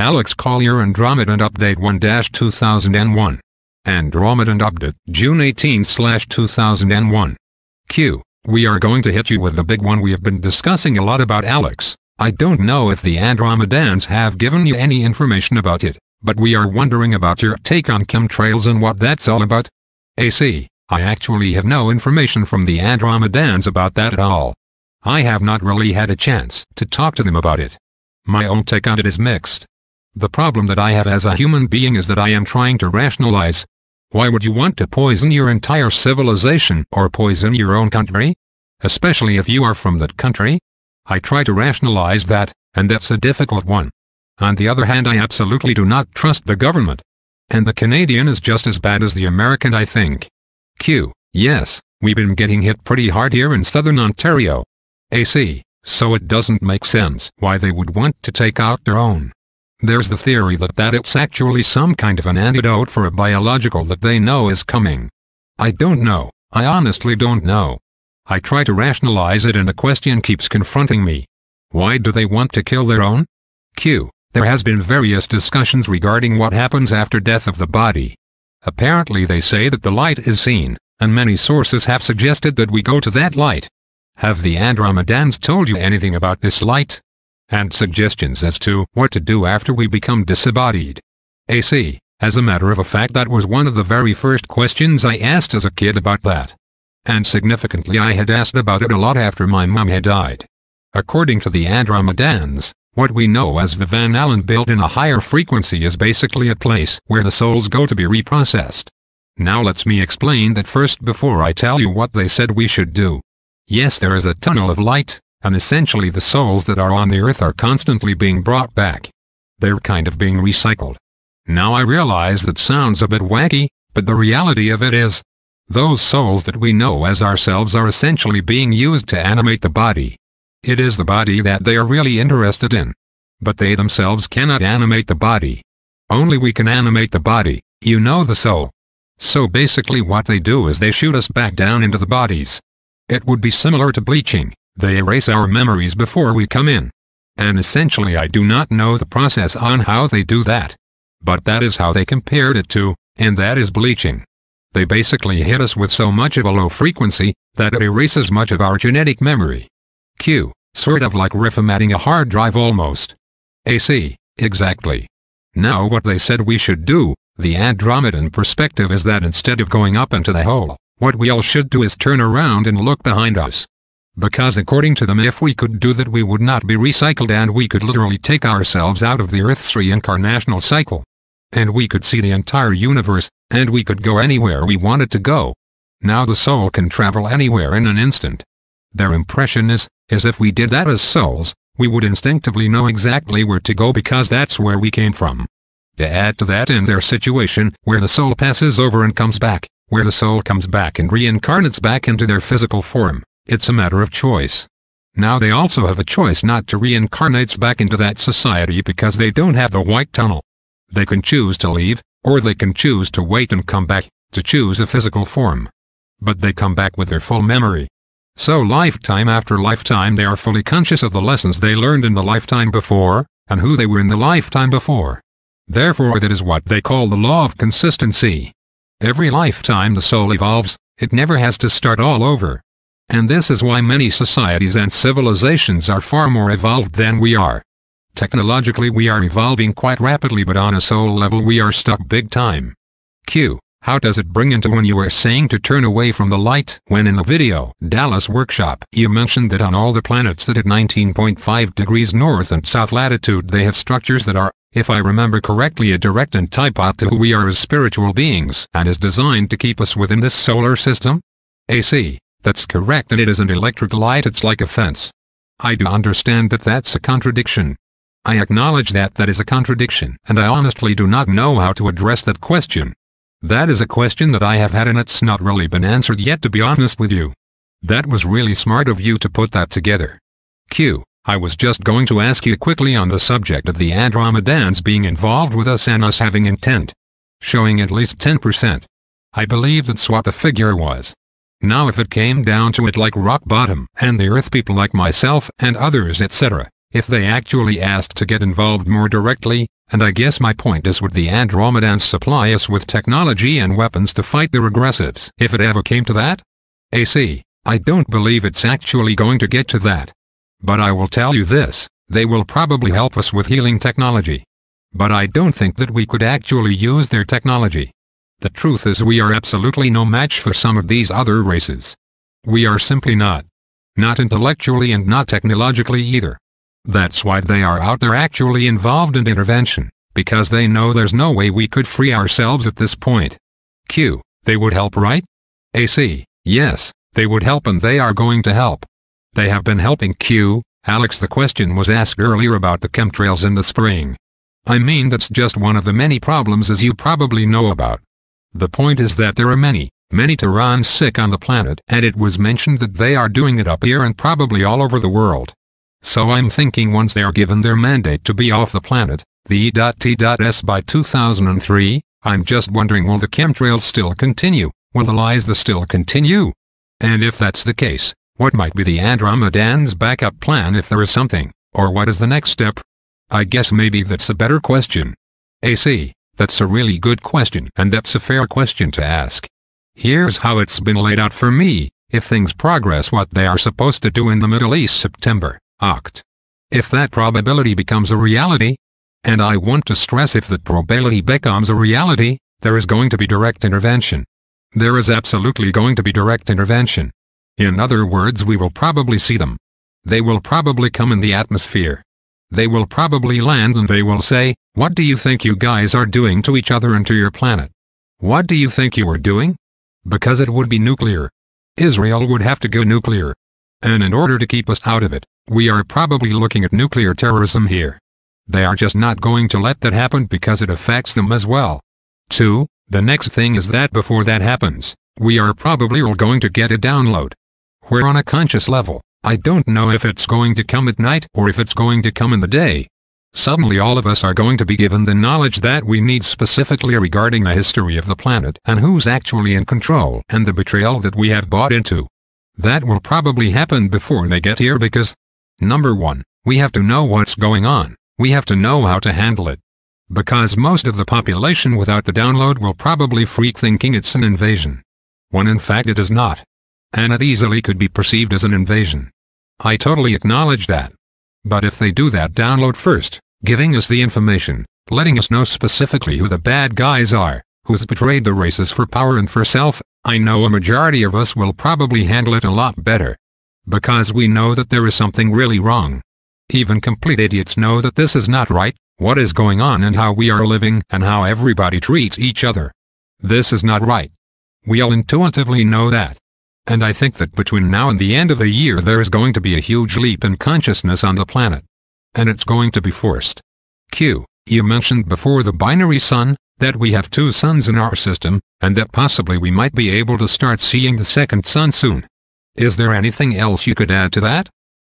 Alex Collier Andromedan Update 1-2001. Andromedan Update June 18-2001. Q. We are going to hit you with the big one we have been discussing a lot about Alex. I don't know if the Andromedans have given you any information about it, but we are wondering about your take on chemtrails and what that's all about. AC. I actually have no information from the Andromedans about that at all. I have not really had a chance to talk to them about it. My own take on it is mixed. The problem that I have as a human being is that I am trying to rationalize. Why would you want to poison your entire civilization or poison your own country? Especially if you are from that country? I try to rationalize that, and that's a difficult one. On the other hand I absolutely do not trust the government. And the Canadian is just as bad as the American I think. Q. Yes, we've been getting hit pretty hard here in southern Ontario. AC. So it doesn't make sense why they would want to take out their own. There's the theory that that it's actually some kind of an antidote for a biological that they know is coming. I don't know, I honestly don't know. I try to rationalize it and the question keeps confronting me. Why do they want to kill their own? Q. There has been various discussions regarding what happens after death of the body. Apparently they say that the light is seen, and many sources have suggested that we go to that light. Have the Andromedans told you anything about this light? And suggestions as to what to do after we become disembodied. AC, as a matter of a fact that was one of the very first questions I asked as a kid about that. And significantly I had asked about it a lot after my mom had died. According to the Andromedans, what we know as the Van Allen belt in a higher frequency is basically a place where the souls go to be reprocessed. Now let's me explain that first before I tell you what they said we should do. Yes there is a tunnel of light, and essentially the souls that are on the earth are constantly being brought back. They're kind of being recycled. Now I realize that sounds a bit wacky, but the reality of it is, those souls that we know as ourselves are essentially being used to animate the body. It is the body that they are really interested in. But they themselves cannot animate the body. Only we can animate the body, you know the soul. So basically what they do is they shoot us back down into the bodies. It would be similar to bleaching, they erase our memories before we come in. And essentially I do not know the process on how they do that. But that is how they compared it to, and that is bleaching. They basically hit us with so much of a low frequency, that it erases much of our genetic memory. Q. Sort of like reformatting a hard drive almost. AC. Exactly. Now what they said we should do, the Andromedan perspective is that instead of going up into the hole, what we all should do is turn around and look behind us. Because according to them if we could do that we would not be recycled and we could literally take ourselves out of the Earth's reincarnational cycle. And we could see the entire universe, and we could go anywhere we wanted to go. Now the soul can travel anywhere in an instant. Their impression is, as if we did that as souls, we would instinctively know exactly where to go because that's where we came from. To add to that in their situation, where the soul passes over and comes back, where the soul comes back and reincarnates back into their physical form, it's a matter of choice. Now they also have a choice not to reincarnate back into that society because they don't have the white tunnel. They can choose to leave, or they can choose to wait and come back, to choose a physical form. But they come back with their full memory, so lifetime after lifetime they are fully conscious of the lessons they learned in the lifetime before, and who they were in the lifetime before. Therefore that is what they call the law of consistency. Every lifetime the soul evolves, it never has to start all over. And this is why many societies and civilizations are far more evolved than we are. Technologically we are evolving quite rapidly but on a soul level we are stuck big time. Q. How does it bring into when you were saying to turn away from the light when in the video Dallas workshop you mentioned that on all the planets that at 19.5 degrees north and south latitude they have structures that are, if I remember correctly a direct antipode to who we are as spiritual beings and is designed to keep us within this solar system? AC, that's correct and it is an electric light it's like a fence. I do understand that that's a contradiction. I acknowledge that that is a contradiction and I honestly do not know how to address that question. That is a question that I have had and it's not really been answered yet to be honest with you. That was really smart of you to put that together. Q. I was just going to ask you quickly on the subject of the Andromedans being involved with us and us having intent. Showing at least 10%. I believe that's what the figure was. Now if it came down to it like rock bottom and the earth people like myself and others etc., if they actually asked to get involved more directly, and I guess my point is would the Andromedans supply us with technology and weapons to fight the regressives if it ever came to that? Eh, AC, I don't believe it's actually going to get to that. But I will tell you this, they will probably help us with healing technology. But I don't think that we could actually use their technology. The truth is we are absolutely no match for some of these other races. We are simply not. Not intellectually and not technologically either. That's why they are out there actually involved in intervention, because they know there's no way we could free ourselves at this point. Q. They would help right? AC. Yes, they would help and they are going to help. They have been helping Q. Alex the question was asked earlier about the chemtrails in the spring. I mean that's just one of the many problems as you probably know about. The point is that there are many, many Terrans sick on the planet and it was mentioned that they are doing it up here and probably all over the world. So I'm thinking once they are given their mandate to be off the planet, the E.T.S. by 2003, I'm just wondering will the chemtrails still continue, will the lies still continue? And if that's the case, what might be the Andromedans' backup plan if there is something, or what is the next step? I guess maybe that's a better question. AC, that's a really good question and that's a fair question to ask. Here's how it's been laid out for me, if things progress what they are supposed to do in the Middle East September, Oct. If that probability becomes a reality, and I want to stress if that probability becomes a reality, there is going to be direct intervention. There is absolutely going to be direct intervention. In other words we will probably see them. They will probably come in the atmosphere. They will probably land and they will say, what do you think you guys are doing to each other and to your planet? What do you think you are doing? Because it would be nuclear. Israel would have to go nuclear. And in order to keep us out of it, we are probably looking at nuclear terrorism here. They are just not going to let that happen because it affects them as well. 2. The next thing is that before that happens, we are probably all going to get a download. We're on a conscious level. I don't know if it's going to come at night or if it's going to come in the day. Suddenly all of us are going to be given the knowledge that we need specifically regarding the history of the planet and who's actually in control and the betrayal that we have bought into. That will probably happen before they get here because, number one, we have to know what's going on, we have to know how to handle it. Because most of the population without the download will probably freak thinking it's an invasion. When in fact it is not. And it easily could be perceived as an invasion. I totally acknowledge that. But if they do that download first, giving us the information, letting us know specifically who the bad guys are, who's betrayed the races for power and for self, I know a majority of us will probably handle it a lot better. Because we know that there is something really wrong. Even complete idiots know that this is not right, what is going on and how we are living and how everybody treats each other. This is not right. We all intuitively know that. And I think that between now and the end of the year there is going to be a huge leap in consciousness on the planet. And it's going to be forced. Q. You mentioned before the binary sun, that we have two suns in our system, and that possibly we might be able to start seeing the second sun soon. Is there anything else you could add to that?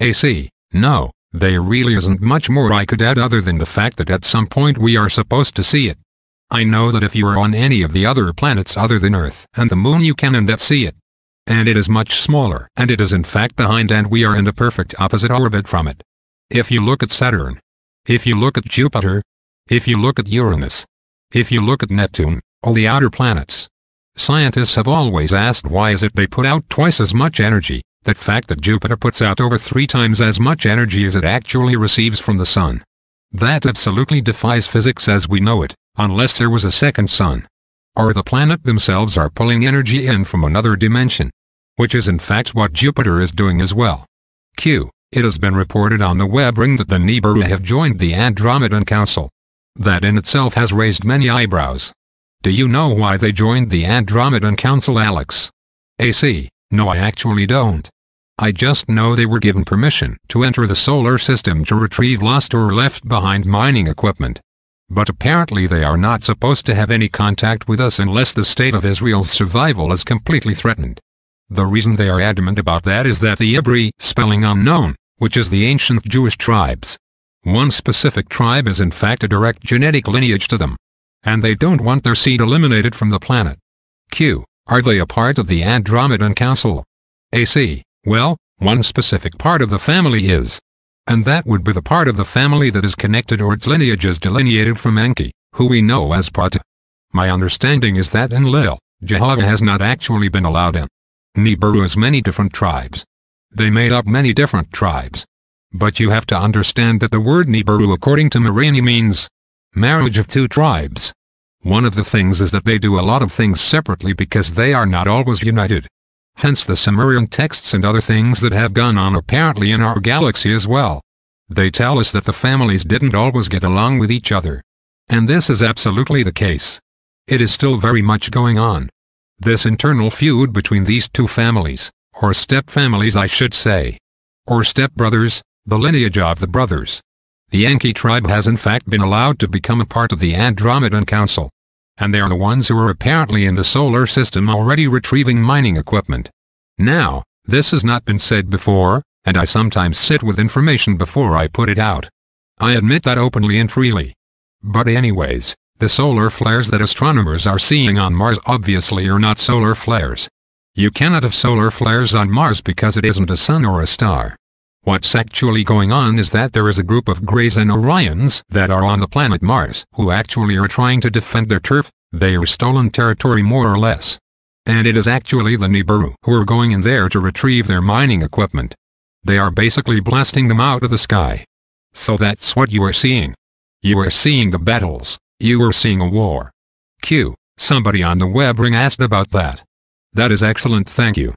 AC. No. There really isn't much more I could add other than the fact that at some point we are supposed to see it. I know that if you are on any of the other planets other than Earth and the Moon you can and that see it. And it is much smaller and it is in fact behind and we are in a perfect opposite orbit from it. If you look at Saturn, if you look at Jupiter, if you look at Uranus, if you look at Neptune, all the outer planets, scientists have always asked why is it they put out twice as much energy, that fact that Jupiter puts out over three times as much energy as it actually receives from the Sun. That absolutely defies physics as we know it, unless there was a second sun. Or the planet themselves are pulling energy in from another dimension. Which is in fact what Jupiter is doing as well. Q. It has been reported on the web ring that the Nibiru have joined the Andromedan Council. That in itself has raised many eyebrows. Do you know why they joined the Andromedan Council Alex? AC. No I actually don't. I just know they were given permission to enter the solar system to retrieve lost or left behind mining equipment. But apparently they are not supposed to have any contact with us unless the state of Israel's survival is completely threatened. The reason they are adamant about that is that the Ibri, spelling unknown, which is the ancient Jewish tribes. One specific tribe is in fact a direct genetic lineage to them. And they don't want their seed eliminated from the planet. Q. Are they a part of the Andromedan Council? AC. Well, one specific part of the family is. And that would be the part of the family that is connected or its lineage is delineated from Enki, who we know as Ptah. My understanding is that Enlil, Jehovah has not actually been allowed in. Nibiru has many different tribes. They made up many different tribes. But you have to understand that the word Nibiru according to Moraney means marriage of two tribes. One of the things is that they do a lot of things separately because they are not always united. Hence the Sumerian texts and other things that have gone on apparently in our galaxy as well. They tell us that the families didn't always get along with each other. And this is absolutely the case. It is still very much going on. This internal feud between these two families, or step-families I should say, or step-brothers, the lineage of the brothers. The Enki tribe has in fact been allowed to become a part of the Andromedan Council. And they are the ones who are apparently in the solar system already retrieving mining equipment. Now, this has not been said before, and I sometimes sit with information before I put it out. I admit that openly and freely. But anyways, the solar flares that astronomers are seeing on Mars obviously are not solar flares. You cannot have solar flares on Mars because it isn't a sun or a star. What's actually going on is that there is a group of Greys and Orions that are on the planet Mars who actually are trying to defend their turf, their stolen territory more or less. And it is actually the Nibiru who are going in there to retrieve their mining equipment. They are basically blasting them out of the sky. So that's what you are seeing. You are seeing the battles. You are seeing a war. Q. Somebody on the web ring asked about that. That is excellent thank you.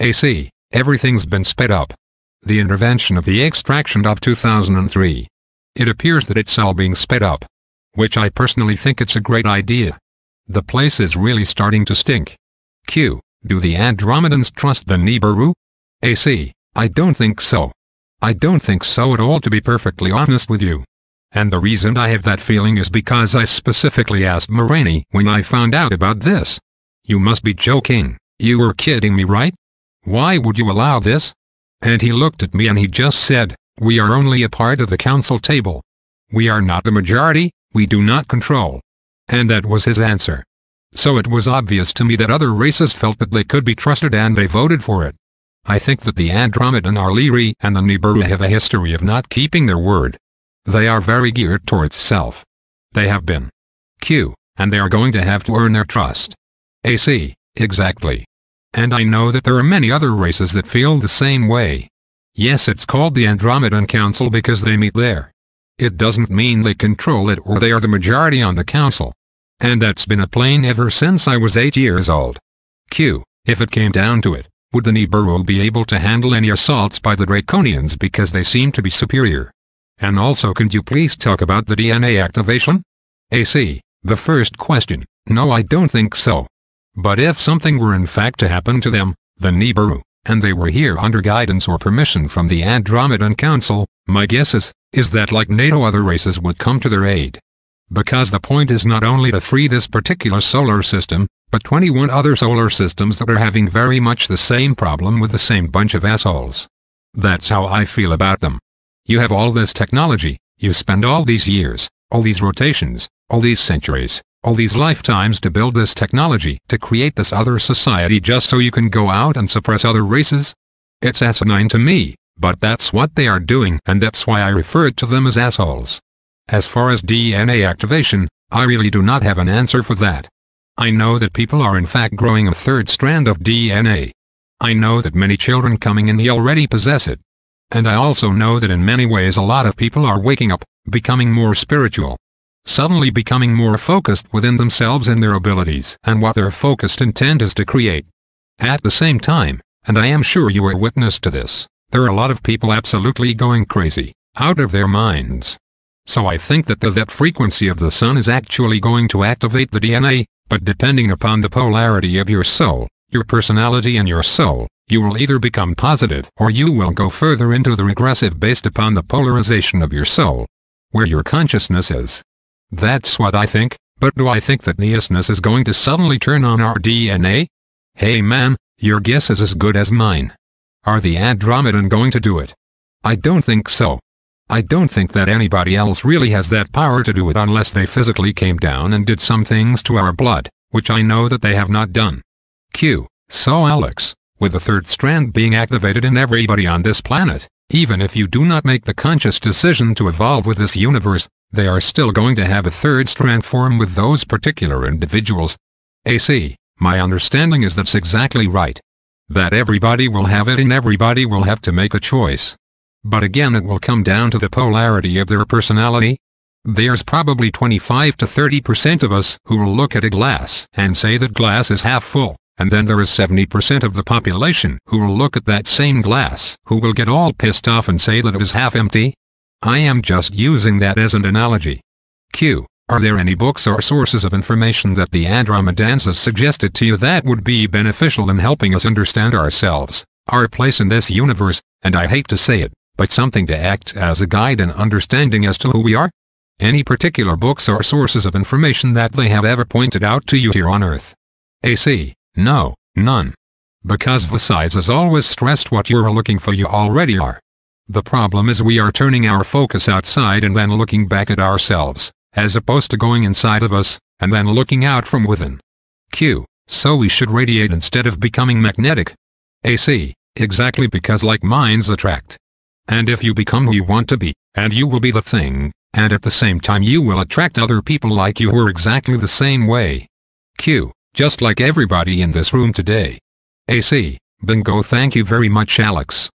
AC. Everything's been sped up. The intervention of the extraction of 2003. It appears that it's all being sped up. Which I personally think it's a great idea. The place is really starting to stink. Q. Do the Andromedans trust the Nibiru? AC. I don't think so. I don't think so at all to be perfectly honest with you. And the reason I have that feeling is because I specifically asked Moraney when I found out about this. You must be joking, you were kidding me right? Why would you allow this? And he looked at me and he just said, we are only a part of the council table. We are not the majority, we do not control. And that was his answer. So it was obvious to me that other races felt that they could be trusted and they voted for it. I think that the Andromedan Arleri and the Nibiru have a history of not keeping their word. They are very geared towards self. They have been. Q, and they are going to have to earn their trust. AC, exactly. And I know that there are many other races that feel the same way. Yes it's called the Andromedan Council because they meet there. It doesn't mean they control it or they are the majority on the council. And that's been a plain ever since I was 8 years old. Q, if it came down to it, would the Nibiru be able to handle any assaults by the Draconians because they seem to be superior? And also could you please talk about the DNA activation? AC, the first question, no I don't think so. But if something were in fact to happen to them, the Nibiru, and they were here under guidance or permission from the Andromedan Council, my guess is, is that like NATO other races would come to their aid. Because the point is not only to free this particular solar system, but 21 other solar systems that are having very much the same problem with the same bunch of assholes. That's how I feel about them. You have all this technology, you spend all these years, all these rotations, all these centuries, all these lifetimes to build this technology to create this other society just so you can go out and suppress other races? It's asinine to me, but that's what they are doing and that's why I refer to them as assholes. As far as DNA activation, I really do not have an answer for that. I know that people are in fact growing a third strand of DNA. I know that many children coming in already possess it, and I also know that in many ways a lot of people are waking up, becoming more spiritual. Suddenly becoming more focused within themselves and their abilities and what their focused intent is to create. At the same time, and I am sure you are witness to this, there are a lot of people absolutely going crazy, out of their minds. So I think that the that frequency of the sun is actually going to activate the DNA, but depending upon the polarity of your soul, your personality and your soul, you will either become positive or you will go further into the regressive based upon the polarization of your soul. Where your consciousness is. That's what I think, but do I think that neousness is going to suddenly turn on our DNA? Hey man, your guess is as good as mine. Are the Andromedan going to do it? I don't think so. I don't think that anybody else really has that power to do it unless they physically came down and did some things to our blood, which I know that they have not done. Q. So Alex, with the third strand being activated in everybody on this planet, Even if you do not make the conscious decision to evolve with this universe, they are still going to have a third strand form with those particular individuals. AC, my understanding is that's exactly right. That everybody will have it and everybody will have to make a choice. But again it will come down to the polarity of their personality. There's probably 25 to 30% of us who will look at a glass and say that glass is half full, and then there is 70% of the population who will look at that same glass who will get all pissed off and say that it is half empty. I am just using that as an analogy. Q. Are there any books or sources of information that the Andromedans has suggested to you that would be beneficial in helping us understand ourselves, our place in this universe, and I hate to say it, but something to act as a guide in understanding as to who we are? Any particular books or sources of information that they have ever pointed out to you here on Earth? AC, no, none. Because Vissaeus has always stressed what you're looking for you already are. The problem is we are turning our focus outside and then looking back at ourselves as opposed to going inside of us, and then looking out from within. Q. So we should radiate instead of becoming magnetic. AC. Exactly because like minds attract. And if you become who you want to be, and you will be the thing, and at the same time you will attract other people like you who are exactly the same way. Q. Just like everybody in this room today. AC. Bingo thank you very much Alex.